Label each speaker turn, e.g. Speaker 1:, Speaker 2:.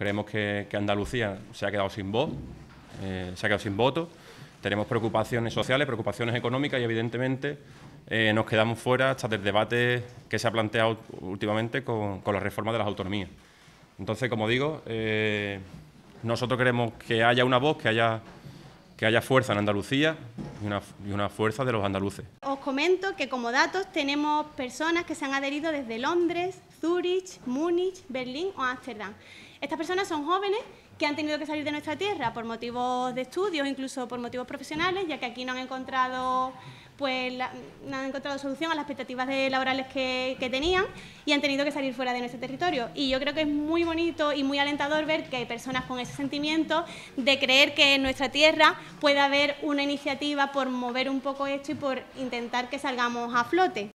Speaker 1: Creemos que, Andalucía se ha quedado sin voz, eh, se ha quedado sin voto. Tenemos preocupaciones sociales, preocupaciones económicas y, evidentemente, eh, nos quedamos fuera hasta del debate que se ha planteado últimamente con, la reforma de las autonomías. Entonces, como digo, eh, nosotros queremos que haya una voz, que haya, que haya fuerza en Andalucía y una, fuerza de los andaluces.
Speaker 2: Os comento que como datos tenemos personas que se han adherido desde Londres, Zúrich, Múnich, Berlín o Ámsterdam. Estas personas son jóvenes que han tenido que salir de nuestra tierra por motivos de estudios, incluso por motivos profesionales, ya que aquí no han encontrado pues no han encontrado solución a las expectativas laborales que, que, tenían y han tenido que salir fuera de nuestro territorio. Y yo creo que es muy bonito y muy alentador ver que hay personas con ese sentimiento de creer que en nuestra tierra puede haber una iniciativa por mover un poco esto y por intentar que salgamos a flote.